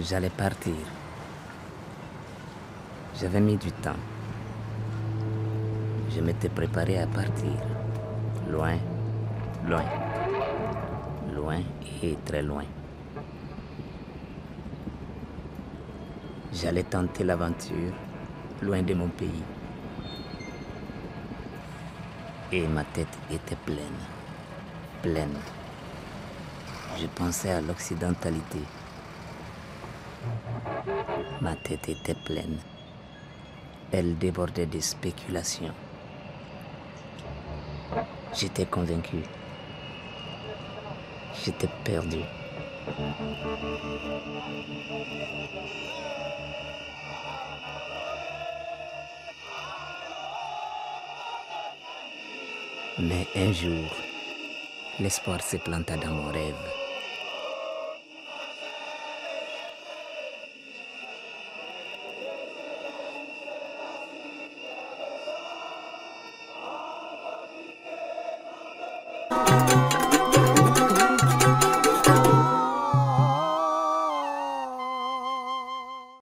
J'allais partir. J'avais mis du temps. Je m'étais préparé à partir. Loin, loin, loin et très loin. J'allais tenter l'aventure loin de mon pays. Et ma tête était pleine, pleine. Je pensais à l'occidentalité. Ma tête était pleine. Elle débordait de spéculations. J'étais convaincu. J'étais perdu. Mais un jour, l'espoir se planta dans mon rêve.